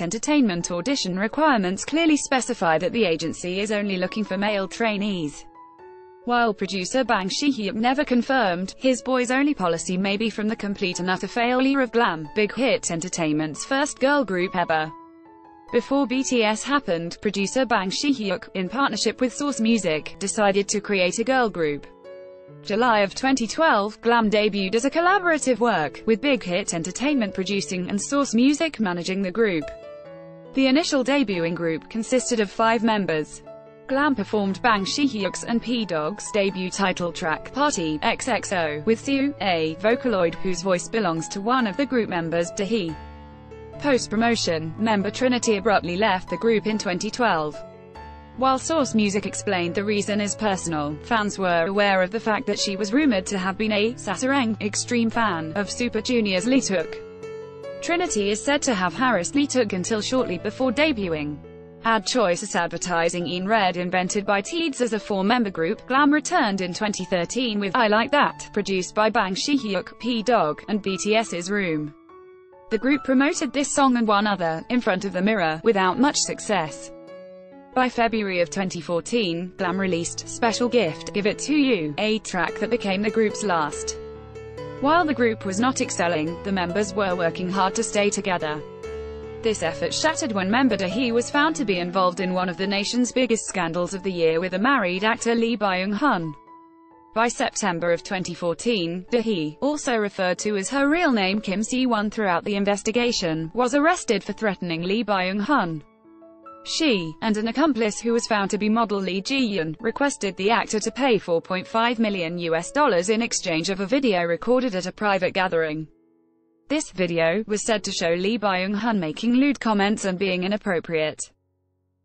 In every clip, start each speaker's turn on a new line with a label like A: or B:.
A: Entertainment audition requirements clearly specify that the agency is only looking for male trainees. While producer Bang Shi-hyuk never confirmed, his boys-only policy may be from the complete and utter failure of Glam, Big Hit Entertainment's first girl group ever. Before BTS happened, producer Bang Shi-hyuk, in partnership with Source Music, decided to create a girl group. July of 2012, Glam debuted as a collaborative work, with Big Hit Entertainment producing and Source Music managing the group. The initial debuting group consisted of five members. Glam performed Bang Shi-hyuk's and Pdogg's debut title track, Party, XXO, with SeeU, a Vocaloid, whose voice belongs to one of the group members, Dahi. Post-promotion, member Trinity abruptly left the group in 2012. While Source Music explained the reason is personal, fans were aware of the fact that she was rumored to have been a Sasaeng extreme fan of Super Junior's Leeteuk. Trinity is said to have harassed Leeteuk until shortly before debuting. Ad Choices advertising In Red invented by Teeds as a four-member group, Glam returned in 2013 with I Like That, produced by Bang Shi-hyuk, Pdogg, and BTS's Room. The group promoted this song and one other, In Front of the Mirror, without much success. By February of 2014, Glam released Special Gift, Give It To You, a track that became the group's last. While the group was not excelling, the members were working hard to stay together. This effort shattered when member Dahi was found to be involved in one of the nation's biggest scandals of the year with a married actor Lee Byung-hun. By September of 2014, Dahi, also referred to as her real name Kim Si-won throughout the investigation, was arrested for threatening Lee Byung-hun. She, and an accomplice who was found to be model Lee Ji-yoon, requested the actor to pay 4.5 million US dollars in exchange of a video recorded at a private gathering. This video was said to show Lee Byung-hun making lewd comments and being inappropriate.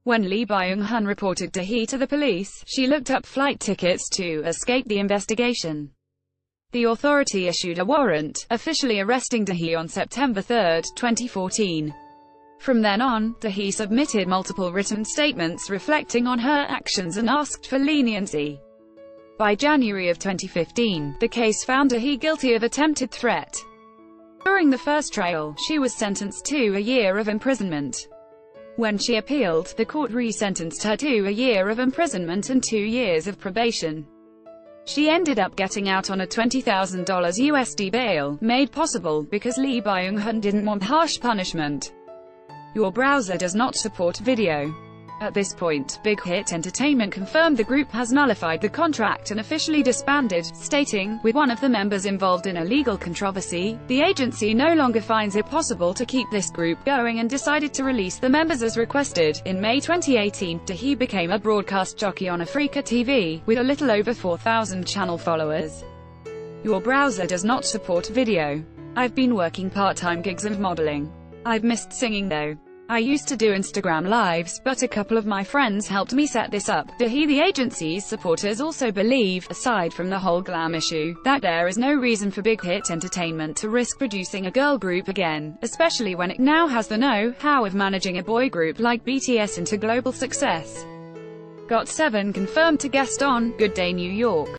A: When Lee Byung-hun reported Dahi to the police, she looked up flight tickets to escape the investigation. The authority issued a warrant, officially arresting Dahi on September 3, 2014. From then on, Dahi submitted multiple written statements reflecting on her actions and asked for leniency. By January of 2015, the case found Dahi guilty of attempted threat. During the first trial, she was sentenced to a year of imprisonment. When she appealed, the court re-sentenced her to a year of imprisonment and two years of probation. She ended up getting out on a $20,000 USD bail, made possible because Lee Byung-hun didn't want harsh punishment. Your browser does not support video. At this point, Big Hit Entertainment confirmed the group has nullified the contract and officially disbanded, stating, with one of the members involved in a legal controversy, the agency no longer finds it possible to keep this group going and decided to release the members as requested. In May 2018, Dahi became a broadcast jockey on Afreeca TV, with a little over 4,000 channel followers. Your browser does not support video. I've been working part-time gigs and modeling. I've missed singing though. I used to do Instagram lives, but a couple of my friends helped me set this up. Dahi the agency's supporters also believe, aside from the whole glam issue, that there is no reason for Big Hit Entertainment to risk producing a girl group again, especially when it now has the know-how of managing a boy group like BTS into global success. Got7 confirmed to guest on Good Day New York.